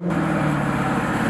you